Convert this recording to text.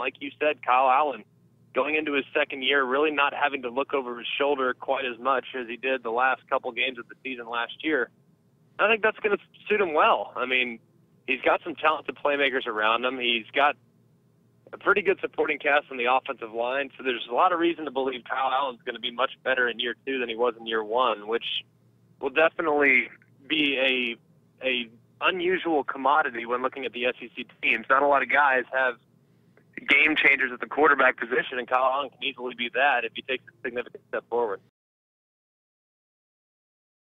like you said, Kyle Allen going into his second year, really not having to look over his shoulder quite as much as he did the last couple games of the season last year. I think that's going to suit him well. I mean, he's got some talented playmakers around him. He's got a pretty good supporting cast on the offensive line, so there's a lot of reason to believe Kyle Allen's going to be much better in year two than he was in year one, which will definitely be a a unusual commodity when looking at the SEC teams. Not a lot of guys have game changers at the quarterback position, and Kyle Allen can easily be that if he takes a significant step forward.